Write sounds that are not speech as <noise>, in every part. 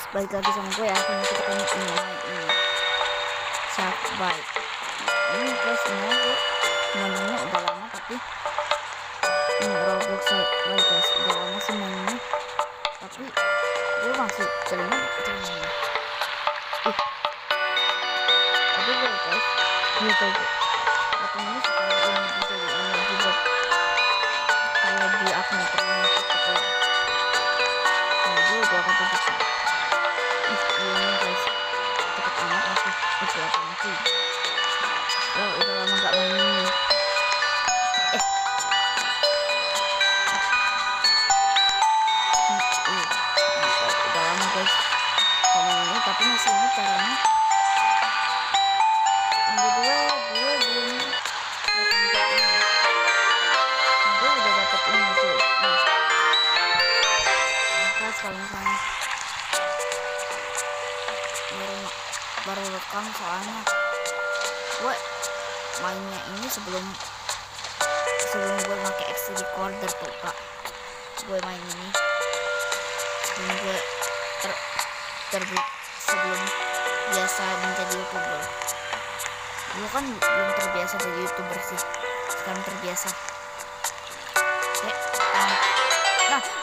guys balik lagi sama gue ya ini kita kan ini ini shark bite ini guys ini gue mainnya udah lama tapi ini roblox bite guys udah lama sih mainnya. Tapi gue masih terima terima ih. Tapi gue guys. Gue tau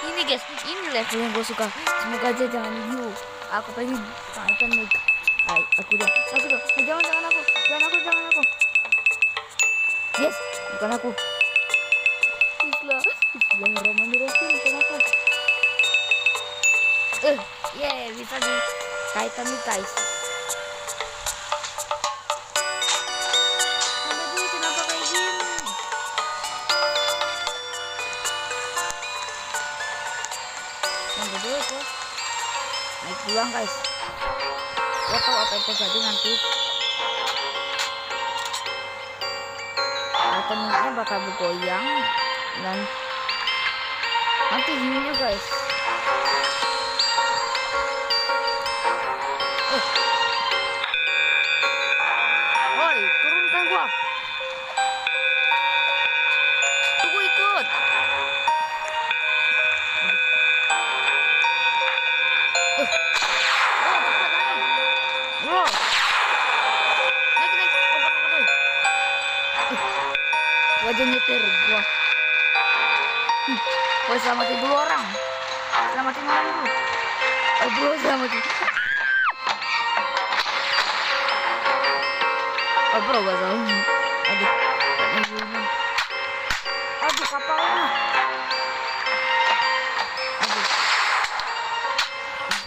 ini guys, ini level yang gue suka. Semoga aja jangan view. Aku pengen Titan nih. Ay, aku udah, aku udah. Eh, jangan, jangan aku, jangan aku, jangan aku. Yes, bukan aku. Islah, Bismillahirrahmanirrahim, bukan aku. Eh, yeah, bisa di Titan nih guys. Pulang guys. Gak tahu apa yang terjadi nanti. Rekeningnya bakal bergoyang dan nanti hiunya guys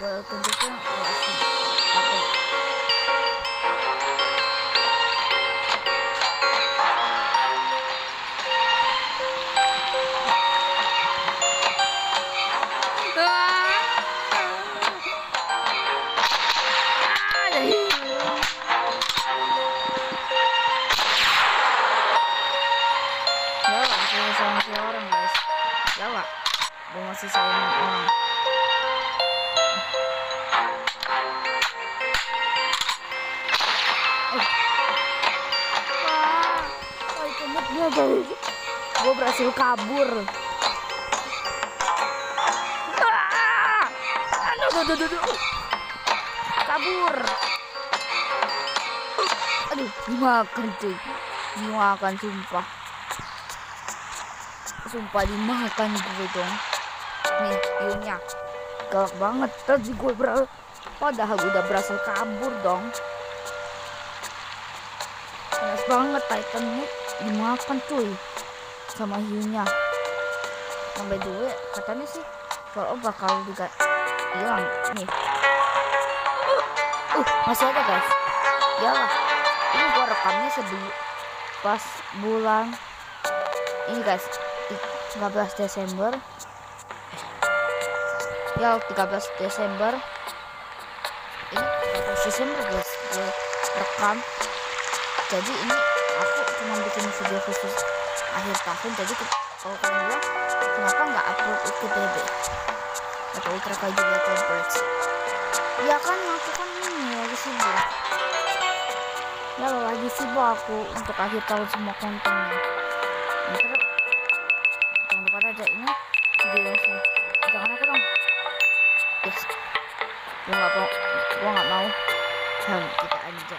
gue tunjukin ya sih apa kabur. Ah! Aduh, aduh, aduh, aduh. Kabur. Aduh, dimakan cuy. Dimakan sumpah. Sumpah dimakan gue dong. Nih, hiunya. Galak banget. Tadi gue ber Padahal udah berhasil kabur dong panas banget Titannya dimakan cuy sama hiunya. Sampai dulu katanya sih kalau bakal juga hilang. Nih. Uh masih ada guys. Iyalah ini gua rekamnya sebelum pas bulan ini guys. I- 13 Desember. Ya 13 Desember. Ini 13 Desember guys gue rekam. Jadi ini aku cuma bikin video khusus akhir tahun jadi kalau kalian bilang kenapa nggak upload UTBB atau Ultra Battle Birds ya kan aku kan ini lagi sibuk. Ya lo lagi sibuk aku untuk akhir tahun semua kontennya. Ntar jangan lupa aja ini video sih jangan aku dong. Yes. Gua nggak mau gua nggak mau. Kita aja.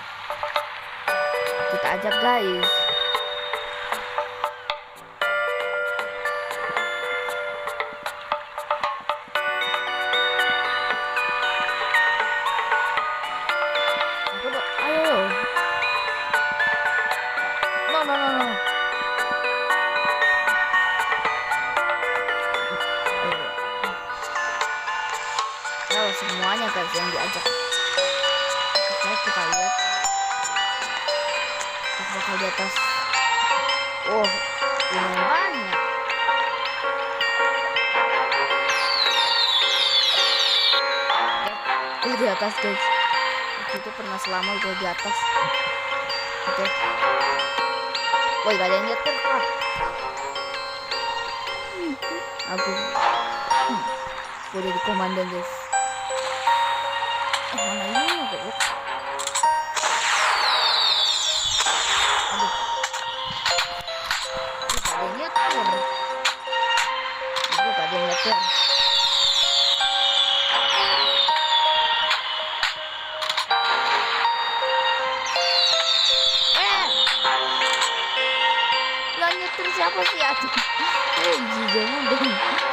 Kita ajak guys no no no. Ayo. Ayo semuanya guys yang diajak. Oke kita lihat. Bakal di atas? Oh lumayan banyak. Di atas guys. Waktu itu pernah selama gue di atas. Oke woi gak ada yang nyetir kah Hmm, aku hmm, jadi komandan guys. Eh mana ini ya goblok aduh. Gak ada yang siapa sih aduh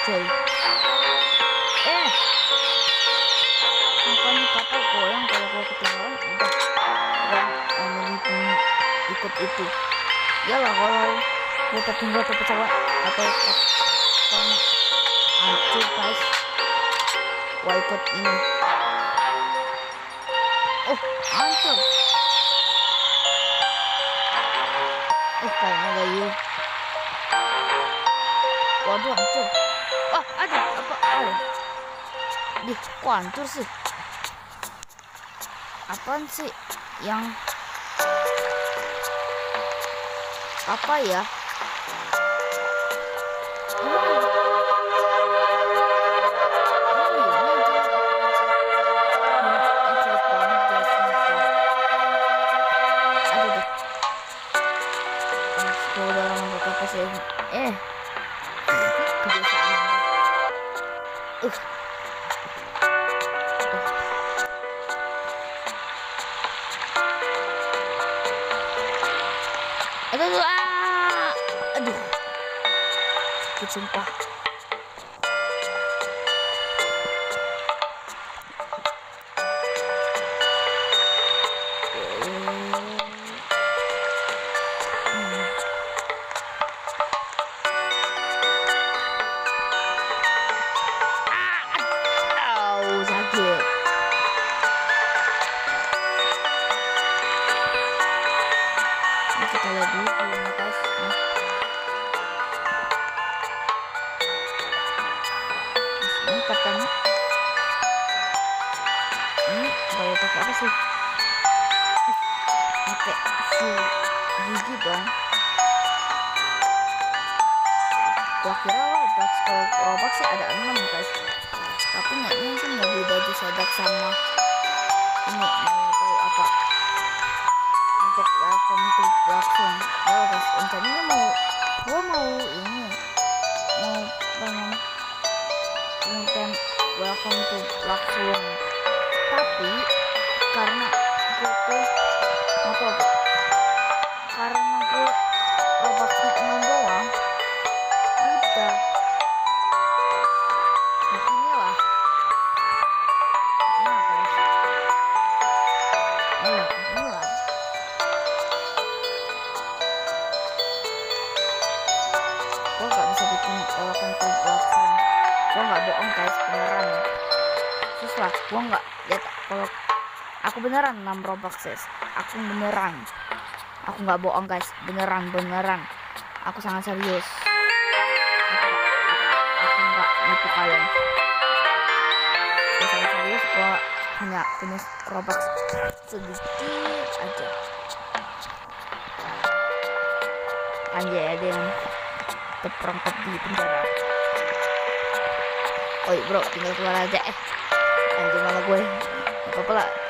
coy. Eh. Sumpah nih kapal goyang kalau gua ketinggalan udah. Gua itu ikut itu. Yalah kalau gua tertinggal ke pesawat atau sama hancur guys Wah ikut ini Oh hancur Eh kayaknya gak yuk Waduh hancur Wah ada. Apa? Ada Di kok hancur sih. Apaan sih? Yang Apa ya sadak sama ini mau tahu apa? Untuk welcome to Blackstone ya guys rencananya mau gua mau ini mau pengen konten welcome to Blackstone tapi karena gue tuh apa karena gue Robuxnya 6 doang udah aku beneran 6 robux guys aku beneran. Aku nggak bohong guys. Beneran beneran. Aku sangat serius. Aku nggak- nipu kalian. Aku sangat serius gua hanya punya robux sedikit aja. Anjay ada yang terperangkap di penjara. Oi bro, tinggal keluar aja. Eh Anjir malah gue. Apa-apa lah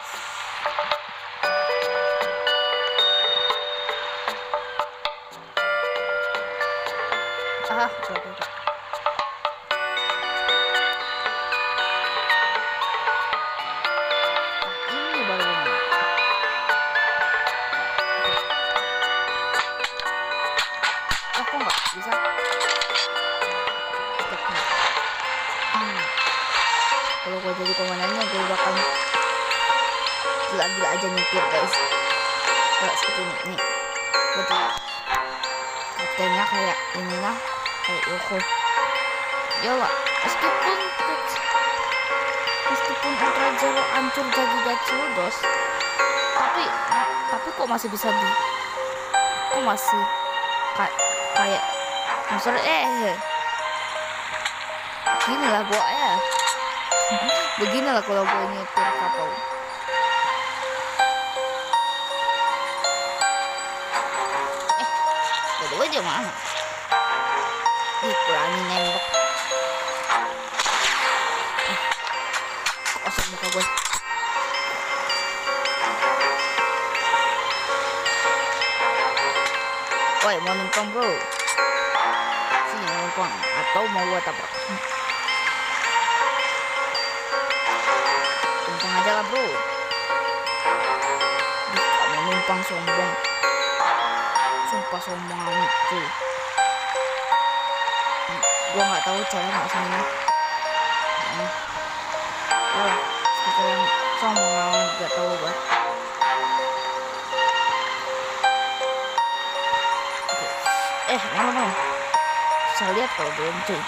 Yoko ya meskipun meskipun Ultra Zero hancur jadi Gatsudos tapi tapi kok masih bisa di kok masih kayak kayak misalnya eh gini lah ya. Beginilah <laughs> kalau gue nyetir kapal. Kedua aja mana ih berani nembak muka gue Woi bro? Sini Atau mau gua tabrak? Aja lah bro. Gak sombong? Sumpah sombong amat cuy Gua nggak tahu cara nggak sini Hmm. Wah, kita yang sombong amat gak tahu gua Oke. Eh, mana mana? Saya lihat kalau belum cuy.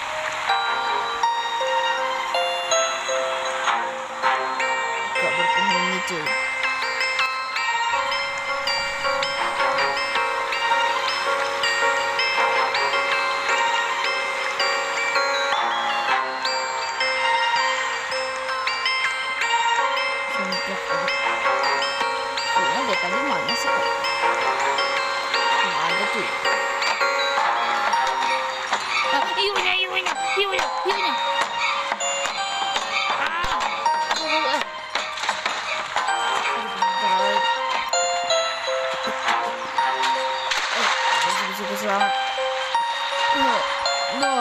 Gak berpenghuni cuy. Tadi mana sih? Nggak ada tuh. Ah, iunya, iunya, iunya, iunya. Ah, aduh, aduh, eh. Aduh. Eh, bersyukur selamat. No, no.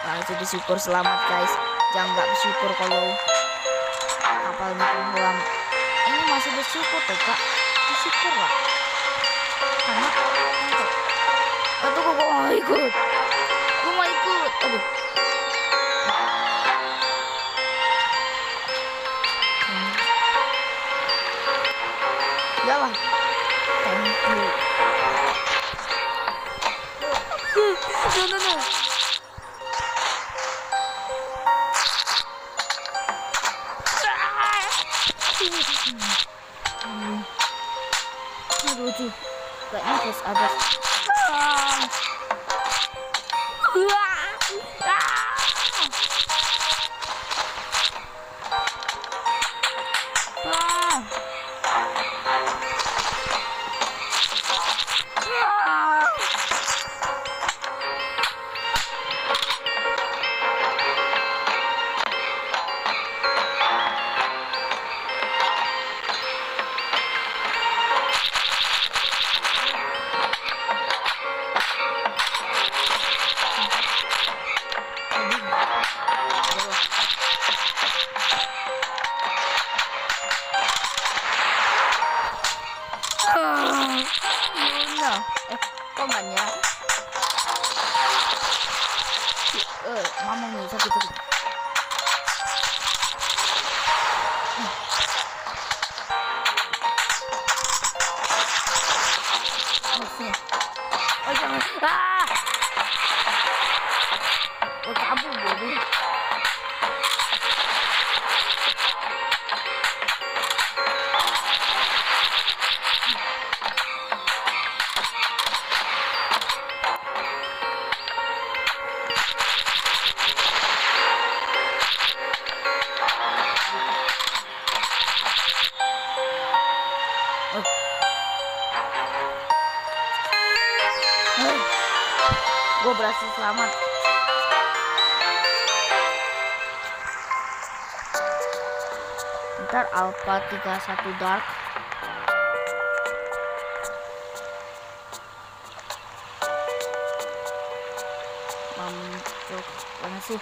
Harus bersyukur selamat guys. Jangan nggak bersyukur kalau masih bersyukur tuh kak. Bersyukur lah. Karena Aduh kok gue mau ikut Gue mau ikut Aduh Hmm. Jalan Thank you No no no Kayaknya harus alpha 31 dark. Mampuk mana sih?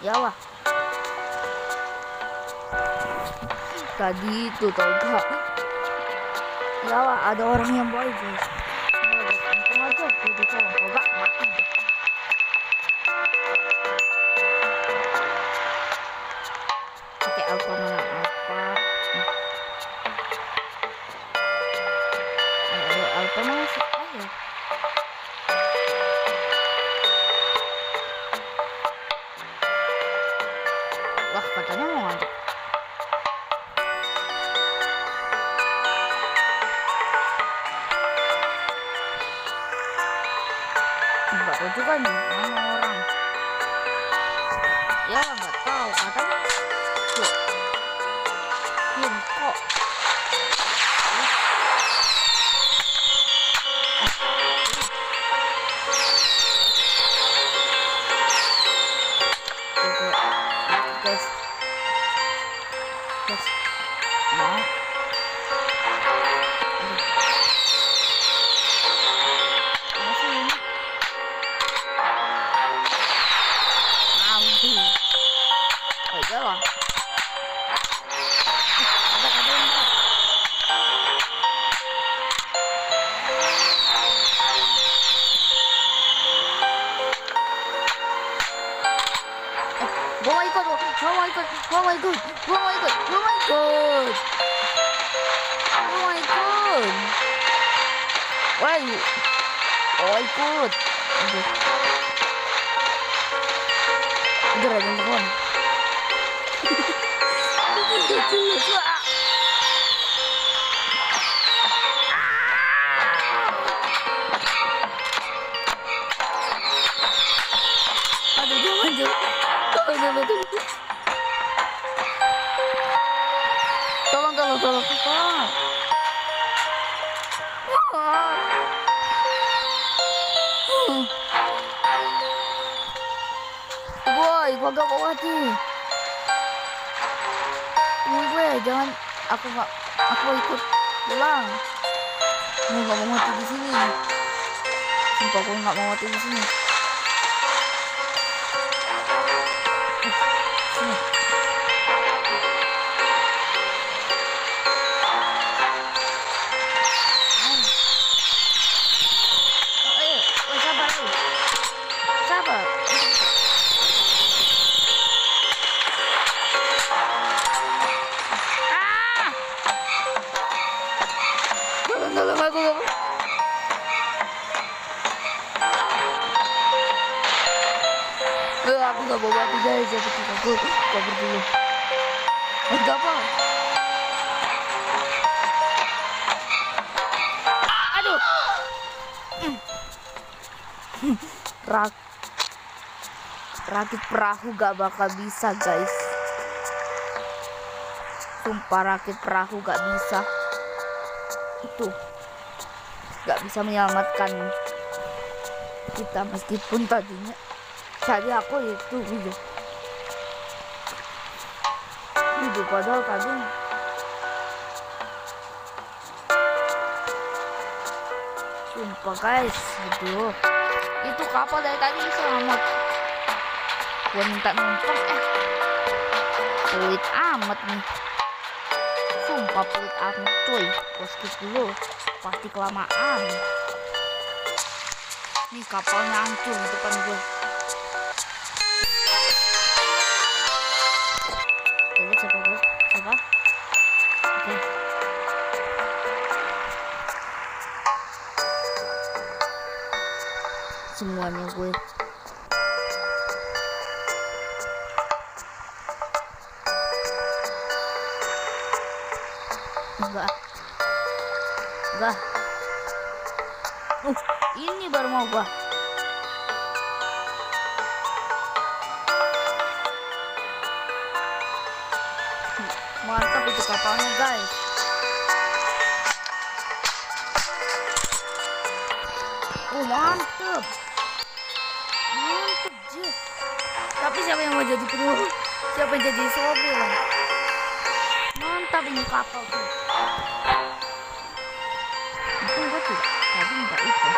Ya lah tadi itu tau gak ya lah ada orang yang baik guys. Untung aja gue ditolong oke oh ikut. Aduh. Udah telepon. Aduh, jangan, jangan. Tolong, tolong, tolong. Tolong, gua mau mati. Ini gue, jangan aku nggak aku ikut pulang. Gue nggak mau mati di sini. Sumpah gue nggak mau mati di sini. Aku kabur dulu. Eh, gak apa. Aduh. Rak rakit perahu gak bakal bisa guys. Sumpah rakit perahu gak bisa. Itu gak bisa menyelamatkan kita meskipun tadinya tadi aku itu gitu itu padahal tadi. Sumpah guys aduh. Itu kapal dari tadi selamat. Gua minta numpang eh. Pelit amat nih sumpah pelit amat cuy. Gua skip dulu. Pasti kelamaan. Nih kapalnya hancur di depan gue. Semuanya gue. Enggak. Enggak. Uh, ini baru mau gua. Mantap itu kapalnya, guys. Mantap. Mantap, Tapi siapa yang mau jadi penuh? Siapa yang jadi sopir? Mantap ini kapal tuh. Itu gua tuh tadi enggak itu.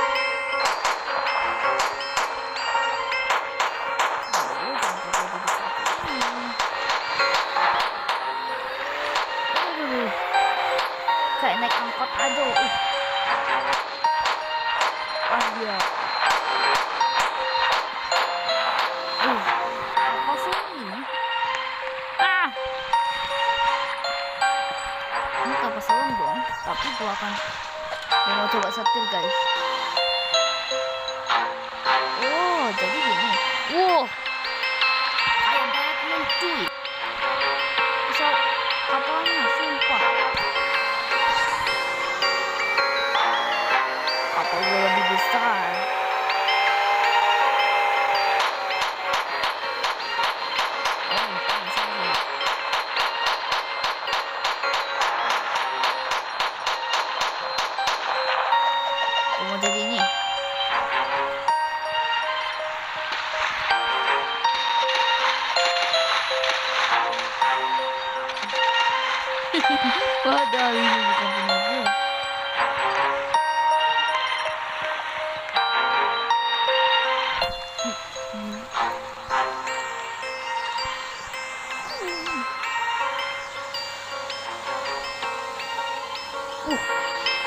Kayak naik angkot aja. Uh. Ah, iya. Gua akan gua mau coba setir guys. Oh, jadi gini. Wow, kayak Batman cuy.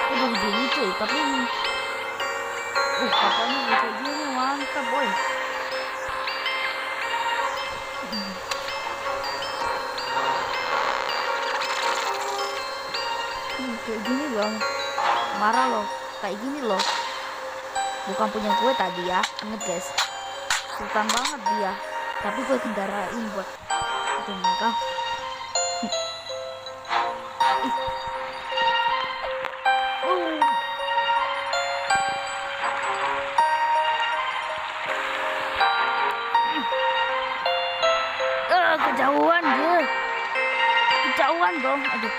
Udah begini cuy, tapi uh udah kayak gini mantap boy. Hmm, kayak gini bang, marah loh, kayak gini loh. Bukan punya gue tadi ya, inget guys. Sultan banget dia, tapi gue kendarain buat itu mereka. Dong. Aduh.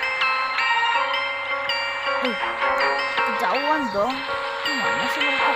Uh, kejauhan dong. Gimana sih mereka?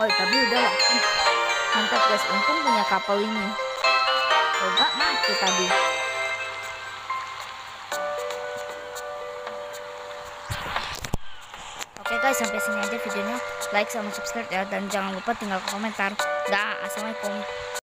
Oh, tapi udah lah. Mantap guys, untung punya kapal ini. Enggak mati tadi. Guys, sampai sini aja videonya. Like sama subscribe ya dan jangan lupa tinggal komentar. Dah, assalamualaikum.